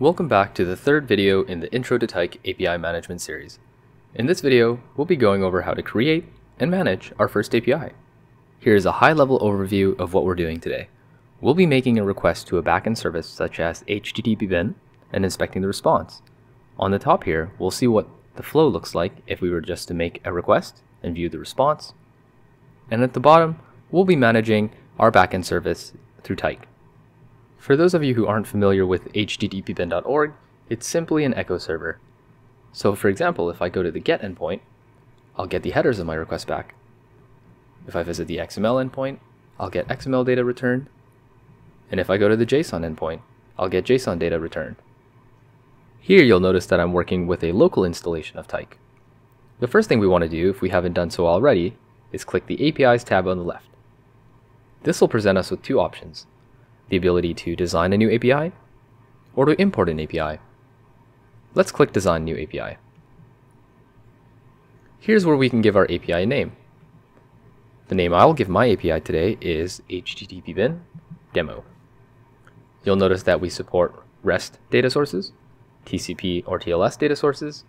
Welcome back to the third video in the Intro to Tyk API Management series. In this video, we'll be going over how to create and manage our first API. Here's a high-level overview of what we're doing today. We'll be making a request to a backend service such as HTTP bin and inspecting the response. On the top here, we'll see what the flow looks like if we were just to make a request and view the response. And at the bottom, we'll be managing our backend service through Tyk. For those of you who aren't familiar with httpbin.org, it's simply an echo server. So for example, if I go to the get endpoint, I'll get the headers of my request back. If I visit the XML endpoint, I'll get XML data returned. And if I go to the JSON endpoint, I'll get JSON data returned. Here you'll notice that I'm working with a local installation of Tyk. The first thing we want to do, if we haven't done so already, is click the APIs tab on the left. This will present us with two options the ability to design a new API, or to import an API. Let's click Design New API. Here's where we can give our API a name. The name I'll give my API today is httpbin demo. You'll notice that we support REST data sources, TCP or TLS data sources,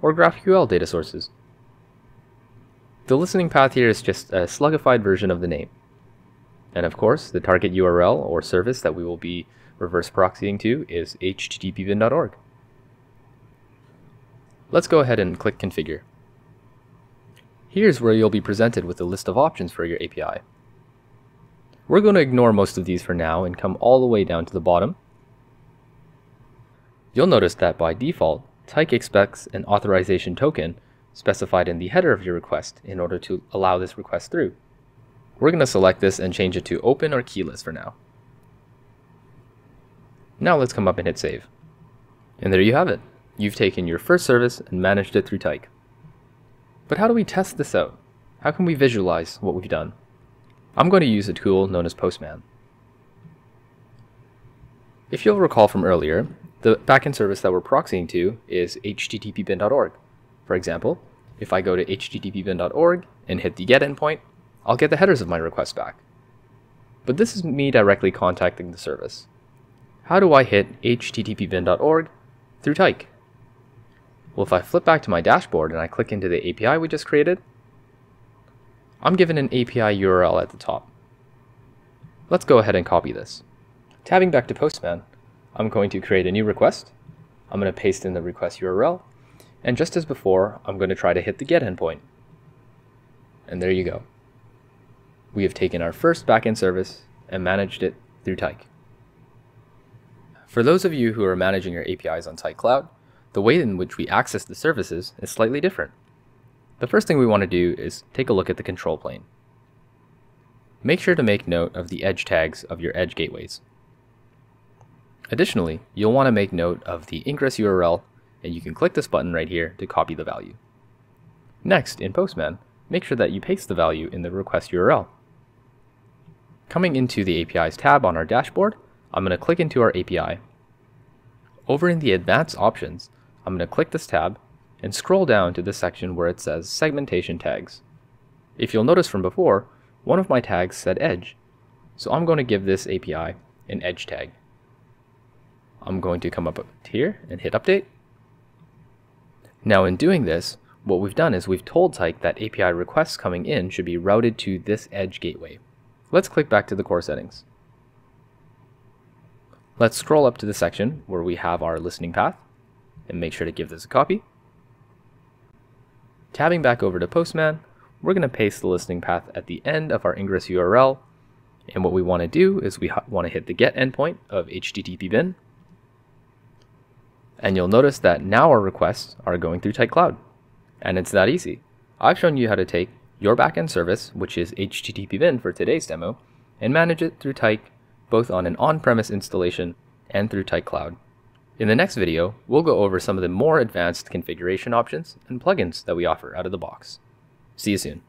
or GraphQL data sources. The listening path here is just a slugified version of the name. And of course, the target URL or service that we will be reverse proxying to is httpbin.org. Let's go ahead and click Configure. Here's where you'll be presented with a list of options for your API. We're going to ignore most of these for now and come all the way down to the bottom. You'll notice that by default, Tyk expects an authorization token specified in the header of your request in order to allow this request through. We're going to select this and change it to open or keyless for now. Now let's come up and hit save. And there you have it. You've taken your first service and managed it through Tyk. But how do we test this out? How can we visualize what we've done? I'm going to use a tool known as Postman. If you'll recall from earlier, the backend service that we're proxying to is httpbin.org. For example, if I go to httpbin.org and hit the get endpoint, I'll get the headers of my request back. But this is me directly contacting the service. How do I hit httpbin.org through Tyk? Well, if I flip back to my dashboard and I click into the API we just created, I'm given an API URL at the top. Let's go ahead and copy this. Tabbing back to Postman, I'm going to create a new request. I'm going to paste in the request URL. And just as before, I'm going to try to hit the get endpoint. And there you go we have taken our first backend service and managed it through Tyk. For those of you who are managing your APIs on Tyk Cloud, the way in which we access the services is slightly different. The first thing we want to do is take a look at the control plane. Make sure to make note of the edge tags of your edge gateways. Additionally, you'll want to make note of the ingress URL and you can click this button right here to copy the value. Next, in Postman, make sure that you paste the value in the request URL. Coming into the APIs tab on our dashboard, I'm going to click into our API. Over in the advanced options, I'm going to click this tab and scroll down to the section where it says segmentation tags. If you'll notice from before, one of my tags said edge. So I'm going to give this API an edge tag. I'm going to come up here and hit update. Now in doing this, what we've done is we've told Tyk that API requests coming in should be routed to this edge gateway. Let's click back to the core settings. Let's scroll up to the section where we have our listening path and make sure to give this a copy. Tabbing back over to Postman, we're going to paste the listening path at the end of our ingress URL. And what we want to do is we want to hit the get endpoint of HTTP bin. And you'll notice that now our requests are going through Tyk Cloud. And it's that easy. I've shown you how to take your backend service, which is HTTP bin for today's demo, and manage it through Tyk, both on an on-premise installation and through Tyk Cloud. In the next video, we'll go over some of the more advanced configuration options and plugins that we offer out of the box. See you soon.